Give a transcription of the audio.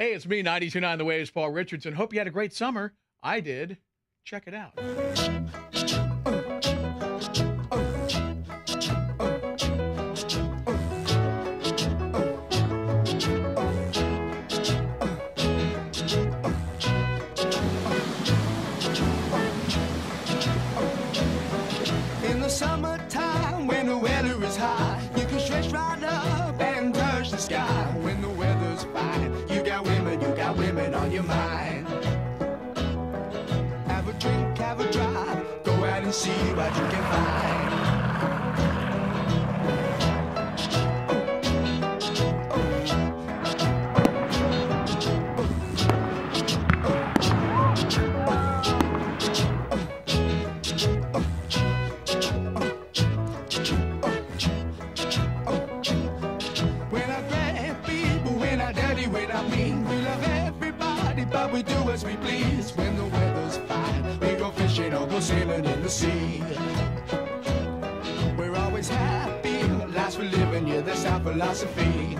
Hey, it's me, 92.9 The Waves, Paul Richardson. Hope you had a great summer. I did. Check it out. In the summertime, got women, you got women on your mind. Have a drink, have a drive, go out and see what you can find. When I mean, we love everybody, but we do as we please. When the weather's fine, we go fishing or go sailing in the sea. We're always happy, life's for living, yeah, that's our philosophy.